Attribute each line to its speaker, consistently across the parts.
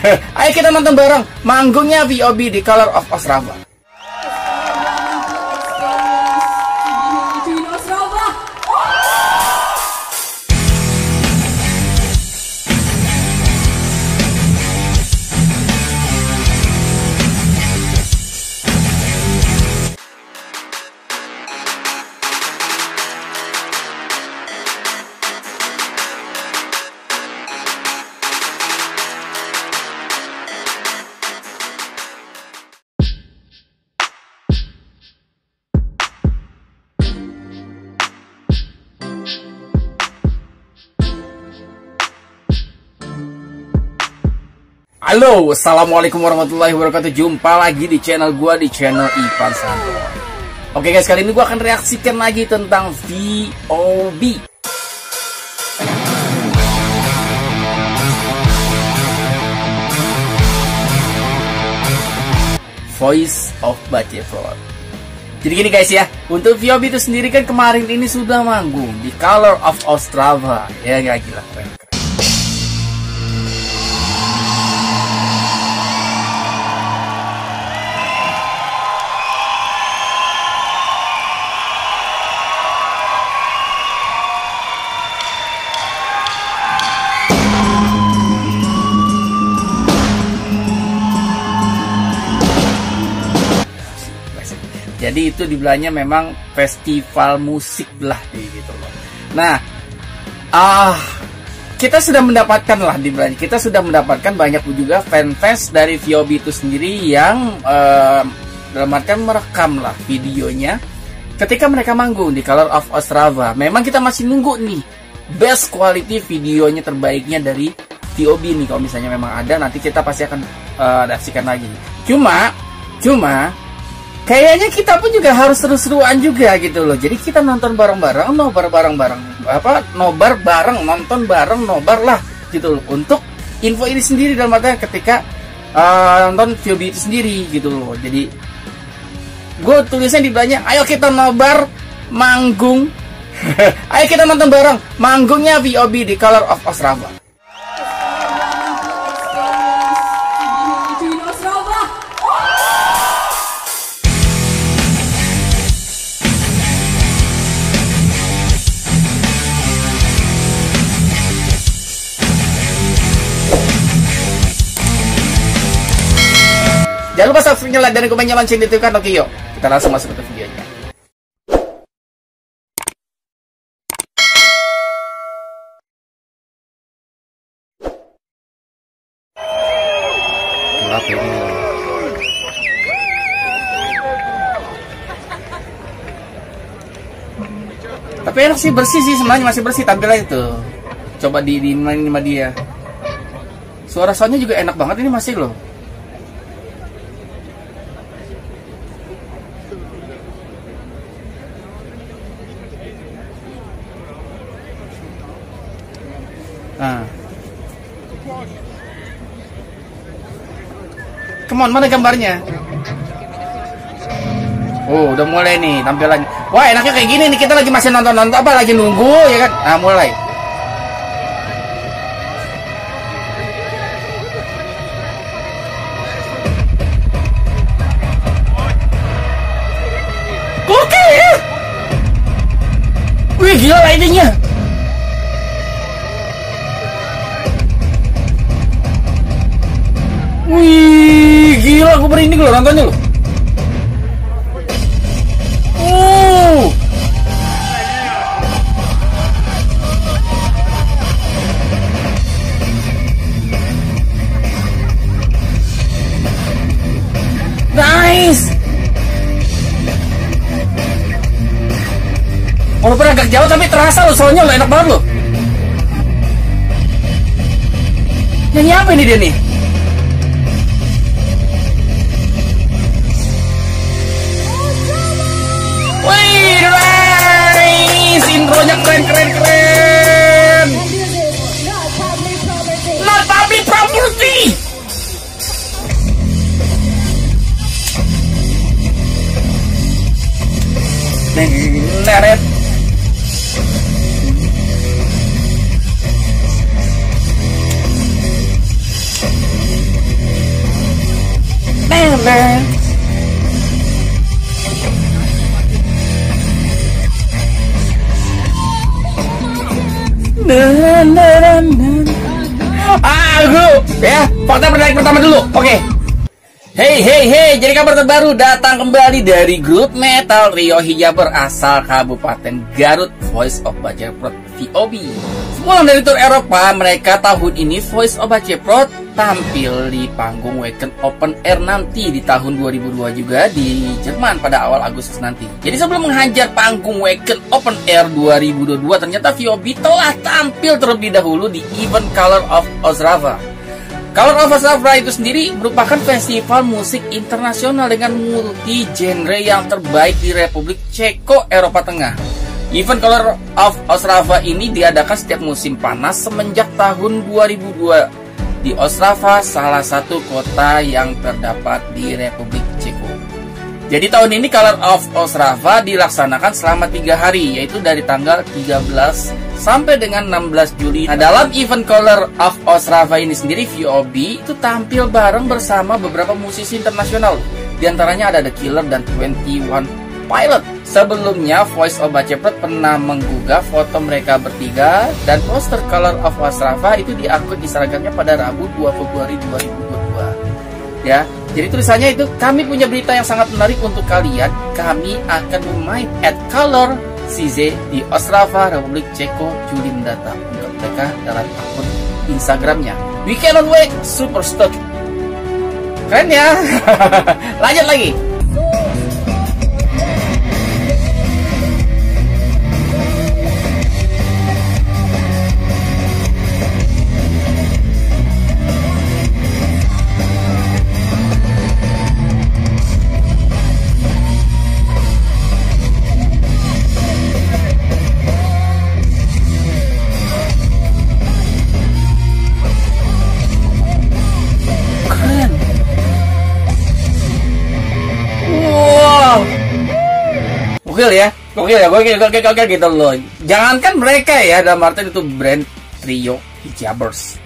Speaker 1: Ayo kita nonton bareng manggungnya VOB di Color of Ostrava. Halo, assalamualaikum warahmatullahi wabarakatuh. Jumpa lagi di channel gua di channel Ipan Santo. Oke guys, kali ini gua akan reaksikan lagi tentang VOB. Voice of Butterfly. Jadi gini guys ya, untuk VOB itu sendiri kan kemarin ini sudah manggung di Color of Ostrava. Ya gak gila keren. Jadi itu dibilangnya memang festival musik lah gitu loh. Nah, ah kita sudah mendapatkan lah dibilangnya kita sudah mendapatkan banyak juga fanfest dari VOB itu sendiri yang uh, dalam artian merekam lah videonya ketika mereka manggung di Color of Ostrava. Memang kita masih nunggu nih best quality videonya terbaiknya dari VOB nih kalau misalnya memang ada nanti kita pasti akan uh, lagi. Cuma cuma kayaknya kita pun juga harus seru-seruan juga gitu loh. Jadi kita nonton bareng-bareng nobar bareng-bareng. Apa nobar bareng nonton bareng nobar lah gitu loh. Untuk info ini sendiri dalam artian ketika uh, nonton VOB itu sendiri gitu loh. Jadi gue tulisnya di belakangnya ayo kita nobar manggung. Ayo kita nonton bareng. Manggungnya VOB di Color of Ostrava lupa subscribe, like, dan komen nyaman sini kan Oke yuk, kita langsung masuk ke videonya. Gelap ini. Tapi enak sih bersih sih sebenarnya masih bersih tampilannya itu. Coba di di main sama dia. Suara soundnya juga enak banget ini masih loh. Nah. Come on, mana gambarnya? Oh, udah mulai nih tampilan. Wah, enaknya kayak gini nih. Kita lagi masih nonton-nonton apa lagi nunggu ya kan? Nah, mulai. Oke. Wih, gila lightingnya. Merinding loh nontonnya loh. Uh. Walaupun agak jauh tapi terasa loh soalnya lo enak banget loh. Nyanyi apa ini dia nih? Nice! Intronya keren, keren, keren! Not public property! Neret. Na, na, Ah, grup ya. Fakta menarik pertama dulu. Oke. Hey hey hey, jadi kabar terbaru datang kembali dari grup metal Rio Hijaber asal Kabupaten Garut Voice of Bajaprot VOB. Pulang dari tur Eropa, mereka tahun ini Voice of Bajaprot tampil di panggung Weekend Open Air nanti di tahun 2002 juga di Jerman pada awal Agustus nanti. Jadi sebelum menghajar panggung Weekend Open Air 2022, ternyata VOB telah tampil terlebih dahulu di event Color of Ostrava Color of Safra itu sendiri merupakan festival musik internasional dengan multi genre yang terbaik di Republik Ceko, Eropa Tengah. Event Color of Ostrava ini diadakan setiap musim panas semenjak tahun 2002 di Ostrava, salah satu kota yang terdapat di Republik Ceko. Jadi tahun ini Color of Ostrava dilaksanakan selama tiga hari, yaitu dari tanggal 13 sampai dengan 16 Juli. Nah, dalam event Color of Ostrava ini sendiri, VOB itu tampil bareng bersama beberapa musisi internasional. Di antaranya ada The Killer dan 21 Pilot. Sebelumnya, Voice of Bacepet pernah menggugah foto mereka bertiga dan poster Color of Ostrava itu di akun Instagramnya pada Rabu 2 Februari 2022. Ya, jadi tulisannya itu kami punya berita yang sangat menarik untuk kalian. Kami akan bermain at Color CZ di Ostrava, Republik Ceko, Juli mendatang untuk mereka dalam akun Instagramnya. We cannot wait, super stock. Keren ya. Lanjut lagi. Gokil ya. Gokil ya gokil gokil gokil gitu loh. Jangankan mereka ya dalam artian itu brand trio hijabers.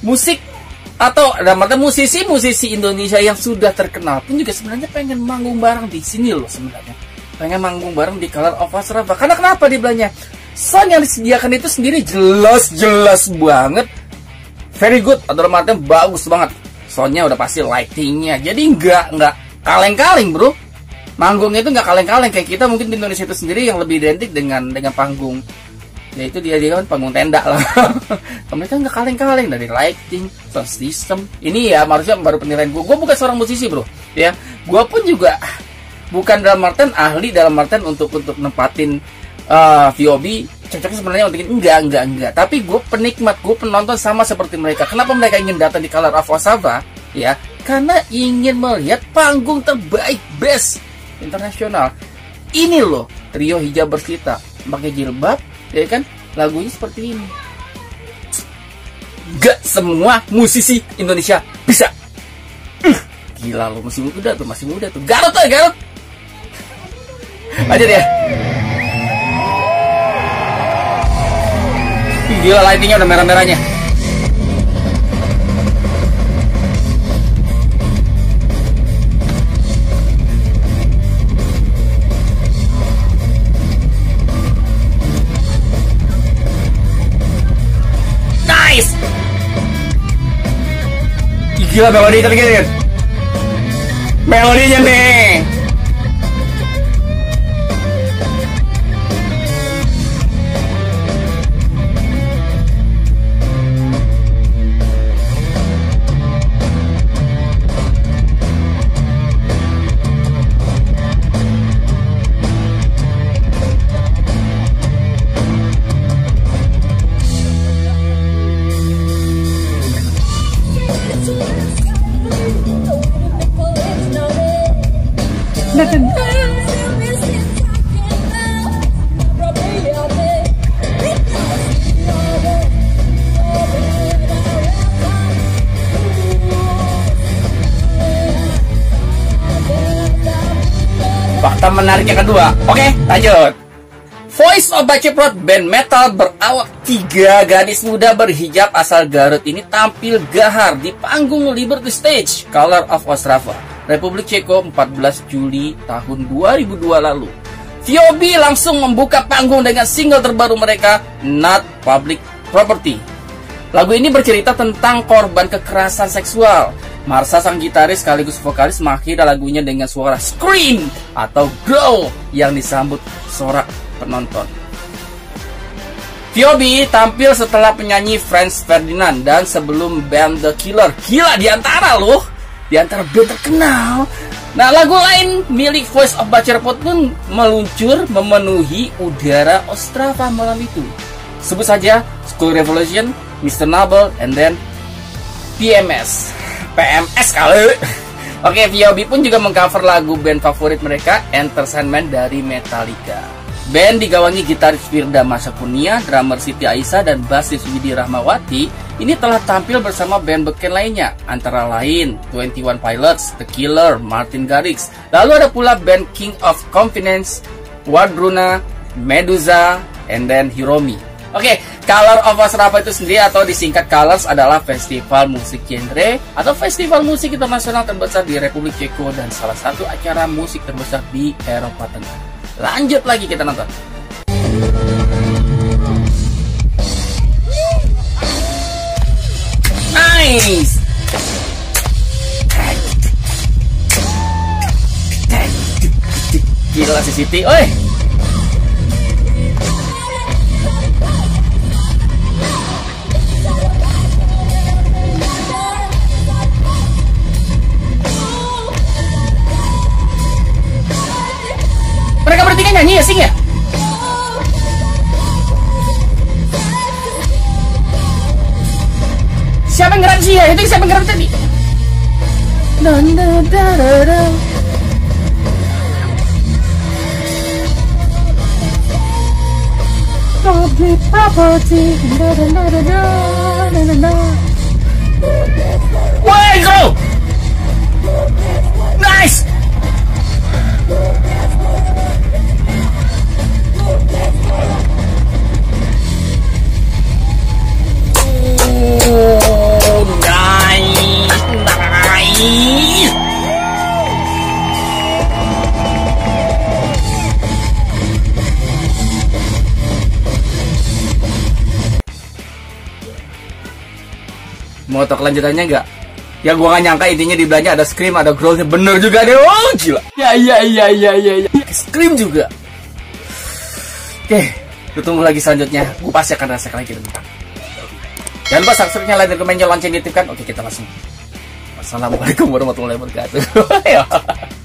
Speaker 1: Musik atau dalam artian musisi-musisi Indonesia yang sudah terkenal pun juga sebenarnya pengen manggung bareng di sini loh sebenarnya. Pengen manggung bareng di Color of Asrafa karena kenapa belanja sound yang disediakan itu sendiri jelas-jelas banget. Very good. Atau dalam artian bagus banget. Soundnya udah pasti lightingnya. Jadi nggak nggak kaleng-kaleng bro manggung itu nggak kaleng-kaleng. Kayak kita mungkin di Indonesia itu sendiri yang lebih identik dengan dengan panggung. Ya itu dia dia kan panggung tenda lah. Mereka nggak kaleng-kaleng. Dari lighting sound system. Ini ya maksudnya baru penilaian gue gue bukan seorang musisi bro. Ya gue pun juga bukan dalam artian ahli dalam artian untuk untuk nempatin uh, VOB cocoknya sebenarnya untuk ini. Enggak enggak enggak tapi gue penikmat gue penonton sama seperti mereka. Kenapa mereka ingin datang di Color of Osava ya karena ingin melihat panggung terbaik best internasional. Ini loh trio hijabers kita pakai jilbab ya kan? Lagunya seperti ini. Gak semua musisi Indonesia bisa. Gila lo masih muda tuh masih muda tuh. Garut tuh Garut. Aja deh gila lightingnya udah merah-merahnya Gila melodi tapi gini Melodinya nih menarik yang kedua. Oke, lanjut. Voice of Baciprot, band metal berawak Tiga gadis muda berhijab asal Garut ini tampil gahar di panggung Liberty Stage, Color of Ostrava, Republik Ceko 14 Juli tahun 2002 lalu. Fiobi langsung membuka panggung dengan single terbaru mereka, Not Public Property. Lagu ini bercerita tentang korban kekerasan seksual. Marsa sang gitaris sekaligus vokalis mengakhiri lagunya dengan suara scream atau growl yang disambut sorak penonton. Fiobi tampil setelah penyanyi Franz Ferdinand dan sebelum band The Killer. Gila di antara loh, di antara band terkenal. Nah, lagu lain milik Voice of Bacerpot pun meluncur memenuhi udara Ostrava malam itu. Sebut saja School Revolution, Mr. Noble, and then PMS. PMS kali. Oke, Fiobi pun juga mengcover lagu band favorit mereka, Entertainment dari Metallica. Band digawangi gitaris Firda Masakunia, drummer Siti Aisyah, dan basis Widi Rahmawati ini telah tampil bersama band beken lainnya, antara lain 21 Pilots, The Killer, Martin Garrix. Lalu ada pula band King of Confidence, Wadruna, Medusa, and then Hiromi. Oke, okay, Color of Asrapa itu sendiri atau disingkat Colors adalah festival musik genre atau festival musik internasional terbesar di Republik Ceko dan salah satu acara musik terbesar di Eropa Tengah. Lanjut lagi kita nonton. Nice. Gila si Siti, oi. Ya sing ya siapa yang gerak sih? Ya itu siapa yang gerak tadi? Wait, go! Nice! Mau tau kelanjutannya nggak? Ya gua gak nyangka intinya di belanja ada scream, ada growlnya bener juga deh. Oh gila. Ya iya iya iya iya ya. Scream juga. Oke, kita tunggu lagi selanjutnya. Gue pasti akan rasakan lagi tentang. Jangan lupa subscribe-nya, like, dan komen, lonceng ditipkan. Oke, kita langsung. Wassalamualaikum warahmatullahi wabarakatuh.